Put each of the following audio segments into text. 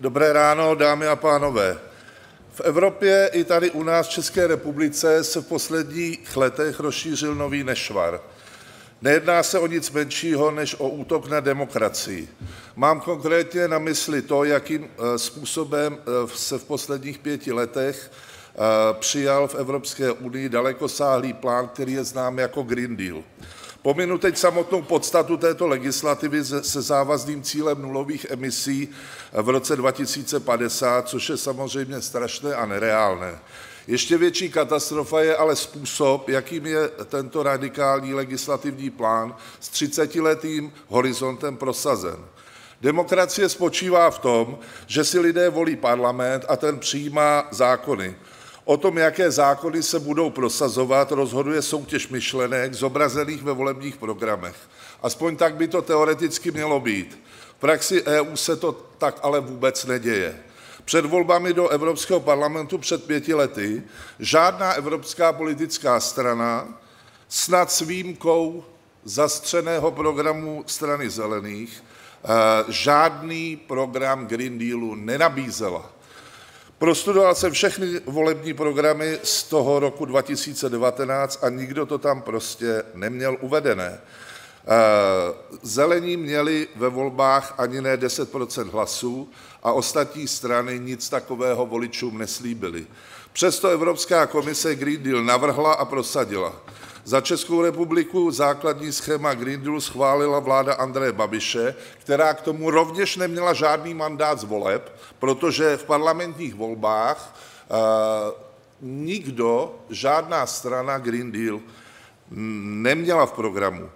Dobré ráno, dámy a pánové. V Evropě i tady u nás v České republice se v posledních letech rozšířil nový nešvar. Nejedná se o nic menšího než o útok na demokracii. Mám konkrétně na mysli to, jakým eh, způsobem eh, se v posledních pěti letech eh, přijal v Evropské unii dalekosáhlý plán, který je znám jako Green Deal. Pominu teď samotnou podstatu této legislativy se závazným cílem nulových emisí v roce 2050, což je samozřejmě strašné a nereálné. Ještě větší katastrofa je ale způsob, jakým je tento radikální legislativní plán s 30-letým horizontem prosazen. Demokracie spočívá v tom, že si lidé volí parlament a ten přijímá zákony. O tom, jaké zákony se budou prosazovat, rozhoduje soutěž myšlenek zobrazených ve volebních programech. Aspoň tak by to teoreticky mělo být. V praxi EU se to tak ale vůbec neděje. Před volbami do Evropského parlamentu před pěti lety žádná evropská politická strana, snad s výjimkou zastřeného programu strany zelených, eh, žádný program Green Dealu nenabízela. Prostudoval jsem všechny volební programy z toho roku 2019 a nikdo to tam prostě neměl uvedené. Eh, zelení měli ve volbách ani ne 10% hlasů a ostatní strany nic takového voličům neslíbily. Přesto Evropská komise Green Deal navrhla a prosadila. Za Českou republiku základní schéma Green Deal schválila vláda Andreje Babiše, která k tomu rovněž neměla žádný mandát z voleb, protože v parlamentních volbách uh, nikdo, žádná strana Green Deal neměla v programu.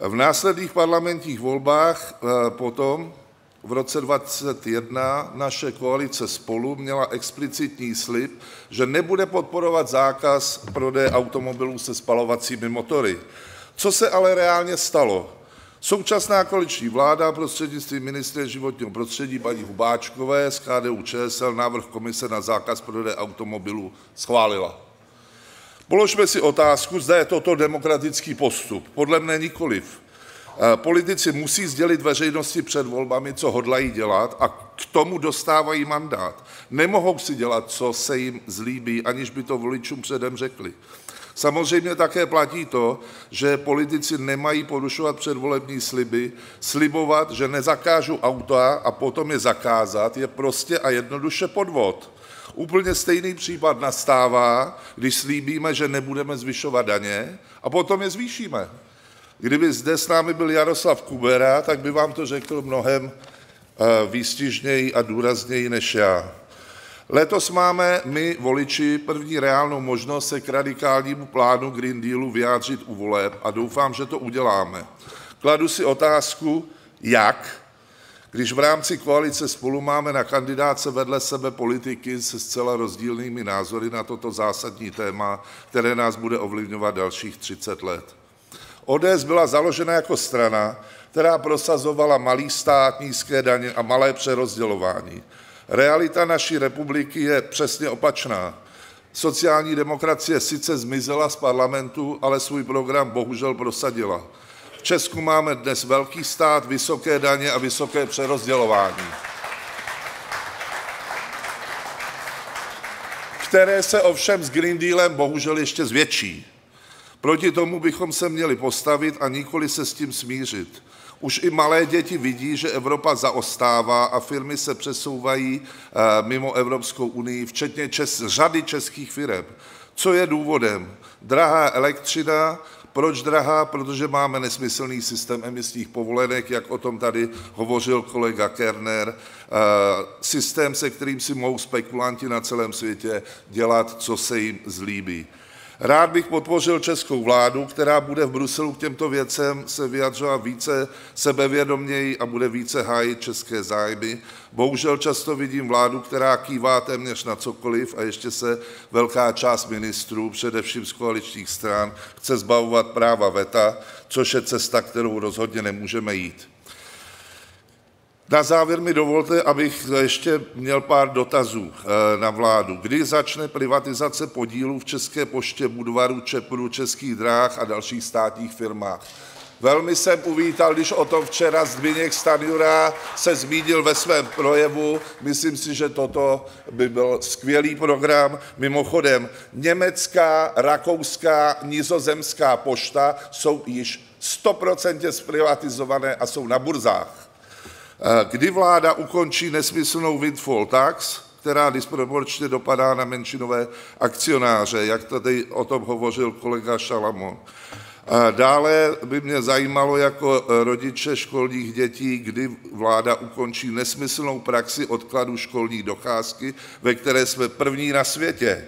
V následných parlamentních volbách uh, potom v roce 2021 naše koalice Spolu měla explicitní slib, že nebude podporovat zákaz prodeje automobilů se spalovacími motory. Co se ale reálně stalo? Současná koaliční vláda prostřednictvím ministra životního prostředí paní Hubáčkové z KDU ČSL návrh komise na zákaz prodeje automobilů schválila. Položme si otázku, zda je toto demokratický postup. Podle mne nikoliv. Eh, politici musí sdělit veřejnosti před volbami, co hodlají dělat a k tomu dostávají mandát. Nemohou si dělat, co se jim zlíbí, aniž by to voličům předem řekli. Samozřejmě také platí to, že politici nemají porušovat předvolební sliby, slibovat, že nezakážu auta a potom je zakázat, je prostě a jednoduše podvod. Úplně stejný případ nastává, když slíbíme, že nebudeme zvyšovat daně a potom je zvýšíme. Kdyby zde s námi byl Jaroslav Kubera, tak by vám to řekl mnohem eh, výstižněji a důrazněji než já. Letos máme my, voliči, první reálnou možnost se k radikálnímu plánu Green Dealu vyjádřit u voleb a doufám, že to uděláme. Kladu si otázku, jak, když v rámci koalice spolu máme na kandidáce vedle sebe politiky se zcela rozdílnými názory na toto zásadní téma, které nás bude ovlivňovat dalších 30 let. ODS byla založena jako strana, která prosazovala malý stát, nízké daně a malé přerozdělování. Realita naší republiky je přesně opačná. Sociální demokracie sice zmizela z parlamentu, ale svůj program bohužel prosadila. V Česku máme dnes velký stát, vysoké daně a vysoké přerozdělování, které se ovšem s Green Dealem bohužel ještě zvětší. Proti tomu bychom se měli postavit a nikoli se s tím smířit. Už i malé děti vidí, že Evropa zaostává a firmy se přesouvají eh, mimo Evropskou unii, včetně čes, řady českých firm. Co je důvodem? Drahá elektřina, proč drahá? Protože máme nesmyslný systém emisních povolenek, jak o tom tady hovořil kolega Kerner, eh, systém, se kterým si mohou spekulanti na celém světě dělat, co se jim zlíbí. Rád bych podpořil českou vládu, která bude v Bruselu k těmto věcem se vyjadřovat více sebevědoměji a bude více hájit české zájmy. Bohužel často vidím vládu, která kývá téměř na cokoliv a ještě se velká část ministrů, především z koaličních stran, chce zbavovat práva veta, což je cesta, kterou rozhodně nemůžeme jít. Na závěr mi dovolte, abych ještě měl pár dotazů eh, na vládu. Kdy začne privatizace podílů v České poště, Budvaru, Čepru, Českých dráh a dalších státních firmách? Velmi jsem uvítal, když o tom včera Zbyněk Stanjura se zmínil ve svém projevu. Myslím si, že toto by byl skvělý program. Mimochodem, německá, rakouská, nizozemská pošta jsou již 100% zprivatizované a jsou na burzách. Kdy vláda ukončí nesmyslnou windfall tax, která disproporčně dopadá na menšinové akcionáře, jak tady o tom hovořil kolega Šalamon. Dále by mě zajímalo jako rodiče školních dětí, kdy vláda ukončí nesmyslnou praxi odkladu školní docházky, ve které jsme první na světě.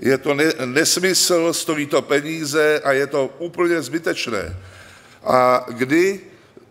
Je to nesmysl, stojí to peníze a je to úplně zbytečné. A kdy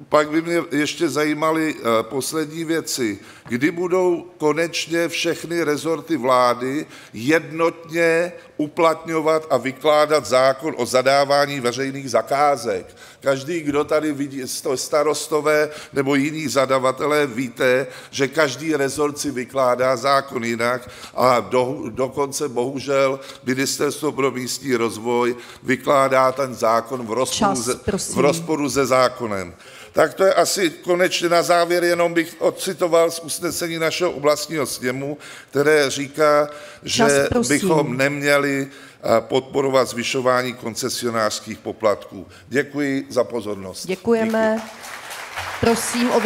pak by mě ještě zajímaly poslední věci. Kdy budou konečně všechny rezorty vlády jednotně uplatňovat a vykládat zákon o zadávání veřejných zakázek? Každý, kdo tady vidí, starostové nebo jiní zadavatelé, víte, že každý rezort si vykládá zákon jinak a do, dokonce bohužel Ministerstvo pro místní rozvoj vykládá ten zákon v rozporu, Čas, prosím. v rozporu se zákonem. Tak to je asi konečně na závěr, jenom bych odcitoval z usnesení našeho oblastního sněmu, které říká, že bychom neměli eh, podporovat zvyšování koncesionářských poplatků. Děkuji za pozornost. Děkujeme. Prosím o